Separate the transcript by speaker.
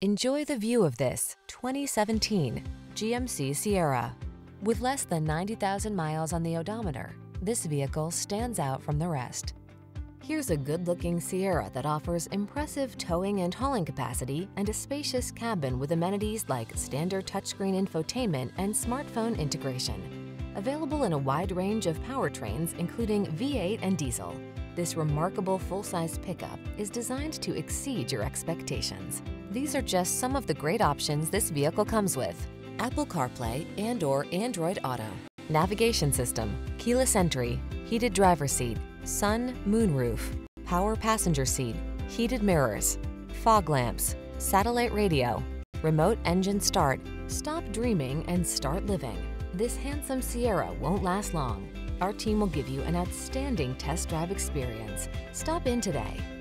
Speaker 1: Enjoy the view of this 2017 GMC Sierra. With less than 90,000 miles on the odometer, this vehicle stands out from the rest. Here's a good-looking Sierra that offers impressive towing and hauling capacity and a spacious cabin with amenities like standard touchscreen infotainment and smartphone integration. Available in a wide range of powertrains, including V8 and diesel, this remarkable full-size pickup is designed to exceed your expectations. These are just some of the great options this vehicle comes with. Apple CarPlay and or Android Auto, navigation system, keyless entry, heated driver seat, sun, moonroof, power passenger seat, heated mirrors, fog lamps, satellite radio, remote engine start. Stop dreaming and start living. This handsome Sierra won't last long. Our team will give you an outstanding test drive experience. Stop in today.